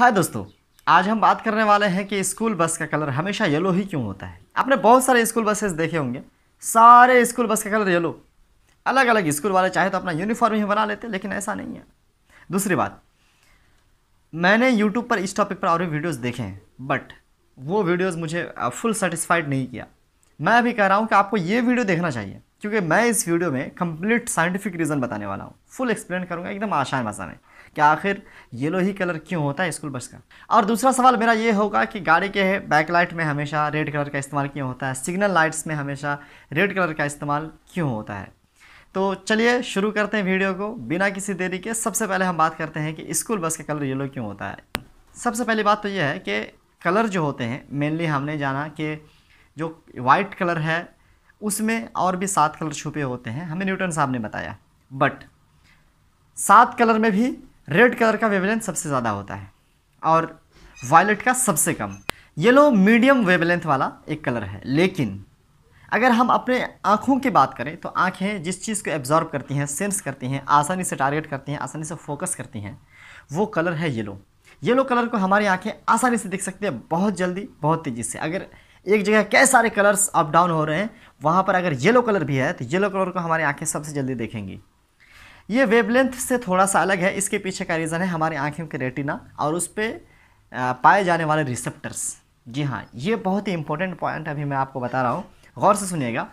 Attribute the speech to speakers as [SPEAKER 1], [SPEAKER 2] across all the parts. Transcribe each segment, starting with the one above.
[SPEAKER 1] हाय दोस्तों, आज हम बात करने वाले हैं कि स्कूल बस का कलर हमेशा येलो ही क्यों होता है? आपने बहुत सारे स्कूल बसेस देखे होंगे। सारे स्कूल बस का कलर येलो अलग अलग स्कूल वाले चाहे तो अपना यूनिफॉर्म ही बना लेते, लेकिन ऐसा नहीं है। दूसरी बात, मैंने यूट्यूब पर इस टॉपिक पर और भी वीडियोज़ देखे हैं बट वो वीडियोज़ मुझे फुल सेटिस्फाइड नहीं किया। मैं अभी कह रहा हूँ कि आपको ये वीडियो देखना चाहिए। क्योंकि मैं इस वीडियो में कंप्लीट साइंटिफिक रीज़न बताने वाला हूँ। फुल एक्सप्लेन करूँगा एकदम आसान भाषा में कि आखिर येलो ही कलर क्यों होता है स्कूल बस का। और दूसरा सवाल मेरा ये होगा कि गाड़ी के बैक लाइट में हमेशा रेड कलर का इस्तेमाल क्यों होता है? सिग्नल लाइट्स में हमेशा रेड कलर का इस्तेमाल क्यों होता है? तो चलिए शुरू करते हैं वीडियो को। बिना किसी देरी के सबसे पहले हम बात करते हैं कि स्कूल बस का कलर येलो क्यों होता है। सबसे पहली बात तो यह है कि कलर जो होते हैं मेनली हमने जाना कि जो वाइट कलर है उसमें और भी सात कलर छुपे होते हैं, हमें न्यूटन साहब ने बताया। बट सात कलर में भी रेड कलर का वेवलेंथ सबसे ज़्यादा होता है और वायलेट का सबसे कम। येलो मीडियम वेवलेंथ वाला एक कलर है। लेकिन, अगर हम अपने आँखों की बात करें तो आँखें जिस चीज़ को एब्जॉर्ब करती हैं सेंस करती हैं, आसानी से टारगेट करती हैं, आसानी से फोकस करती हैं, वो कलर है येलो येलो कलर को हमारी आँखें आसानी से देख सकती हैं बहुत जल्दी, बहुत तेज़ी से। अगर एक जगह कई सारे कलर्स अप डाउन हो रहे हैं, वहाँ पर अगर येलो कलर भी है तो येलो कलर को हमारी आँखें सबसे जल्दी देखेंगी। ये वेवलेंथ से थोड़ा सा अलग है, इसके पीछे का रीज़न है हमारी आँखों के रेटिना और उस पर पाए जाने वाले रिसेप्टर्स जी हाँ ये बहुत ही इंपॉर्टेंट पॉइंट अभी मैं आपको बता रहा हूँ। गौर से सुनिएगा।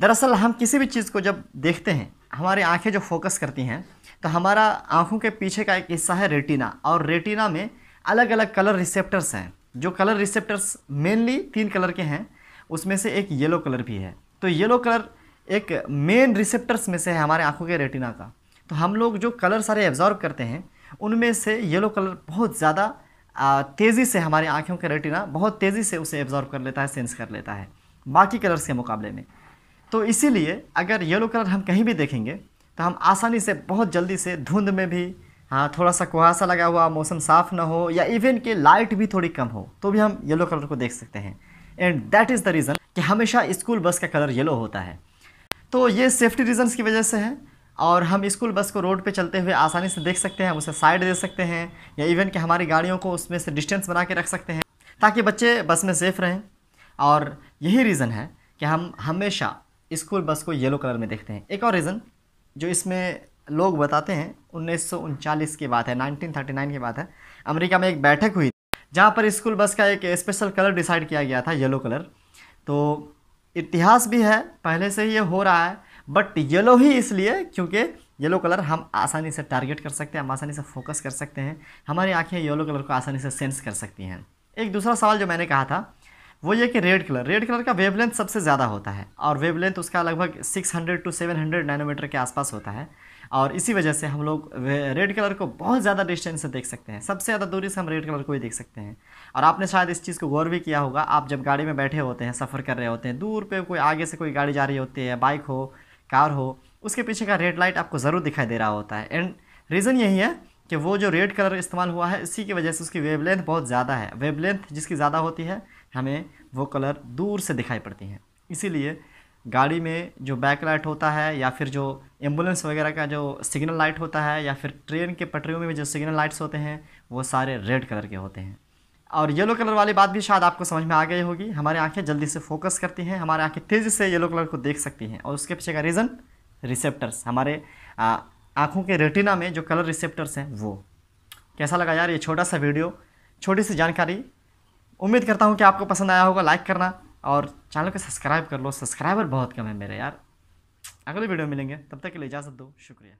[SPEAKER 1] दरअसल हम किसी भी चीज़ को जब देखते हैं, हमारी आँखें जो फोकस करती हैं तो हमारा आँखों के पीछे का एक हिस्सा है रेटिना और रेटिना में अलग अलग कलर रिसेप्टर्स हैं। जो कलर रिसेप्टर्स मेनली तीन कलर के हैं, उसमें से एक येलो कलर भी है। तो येलो कलर एक मेन रिसेप्टर्स में से है हमारे आँखों के रेटिना का। तो हम लोग जो कलर सारे एब्जॉर्व करते हैं, उनमें से येलो कलर बहुत ज़्यादा तेज़ी से हमारी आँखों के रेटिना बहुत तेज़ी से उसे एब्जॉर्व कर लेता है सेंस कर लेता है बाकी कलर्स के मुकाबले में। तो इसीलिए अगर येलो कलर हम कहीं भी देखेंगे तो हम आसानी से, बहुत जल्दी से धुंध में भी हाँ थोड़ा सा कुहासा लगा हुआ, मौसम साफ़ ना हो, या इवन कि लाइट भी थोड़ी कम हो तो भी हम येलो कलर को देख सकते हैं। And that is the reason कि हमेशा स्कूल बस का कलर येलो होता है। तो ये सेफ्टी रीजंस की वजह से है, और हम स्कूल बस को रोड पे चलते हुए आसानी से देख सकते हैं उसे साइड दे सकते हैं, या इवन कि हमारी गाड़ियों को उसमें से डिस्टेंस बना के रख सकते हैं, ताकि बच्चे बस में सेफ़ रहें। और यही रीज़न है कि हम हमेशा स्कूल बस को येलो कलर में देखते हैं। एक और रीज़न जो इसमें लोग बताते हैं, उन्नीस की बात है 1939 की बात है, अमेरिका में एक बैठक हुई जहाँ पर स्कूल बस का एक स्पेशल कलर डिसाइड किया गया था येलो कलर तो इतिहास भी है, पहले से ही ये हो रहा है बट येलो ही इसलिए क्योंकि येलो कलर हम आसानी से टारगेट कर सकते हैं, हम आसानी से फोकस कर सकते हैं, हमारी आँखें येलो कलर को आसानी से सेंस कर सकती हैं। एक दूसरा सवाल जो मैंने कहा था वो ये कि रेड कलर रेड कलर का वेवलेंथ सबसे ज़्यादा होता है और वेवलेंथ उसका लगभग 600 टू 700 नैनोमीटर के आसपास होता है और इसी वजह से हम लोग रेड कलर को बहुत ज़्यादा डिस्टेंस से देख सकते हैं। सबसे ज़्यादा दूरी से हम रेड कलर को ही देख सकते हैं। और आपने शायद इस चीज़ को गौर भी किया होगा, आप जब गाड़ी में बैठे होते हैं, सफ़र कर रहे होते हैं, दूर पर कोई आगे से कोई गाड़ी जा रही होती है बाइक हो, कार हो, उसके पीछे का रेड लाइट आपको ज़रूर दिखाई दे रहा होता है। एंड रीज़न यही है कि वो जो रेड कलर इस्तेमाल हुआ है, इसी की वजह से उसकी वेवलेंथ बहुत ज़्यादा है। वेवलेंथ जिसकी ज़्यादा होती है हमें वो कलर दूर से दिखाई पड़ती हैं। इसीलिए गाड़ी में जो बैक लाइट होता है या फिर जो एंबुलेंस वगैरह का जो सिग्नल लाइट होता है या फिर ट्रेन के पटरियों में जो सिग्नल लाइट्स होते हैं, वो सारे रेड कलर के होते हैं। और येलो कलर वाली बात भी शायद आपको समझ में आ गई होगी, हमारी आँखें जल्दी से फोकस करती हैं, हमारी आँखें तेज़ी से येलो कलर को देख सकती हैं। और उसके पीछे का रीज़न, रिसेप्टर्स। हमारे आँखों के रेटिना में जो कलर रिसेप्टर्स हैं, वो। कैसा लगा यार ये छोटा सा वीडियो? छोटी सी जानकारी उम्मीद करता हूँ कि आपको पसंद आया होगा लाइक करना और चैनल को सब्सक्राइब कर लो। सब्सक्राइबर बहुत कम है मेरे यार। अगले वीडियो मिलेंगे। तब तक के लिए इजाज़त दो। शुक्रिया।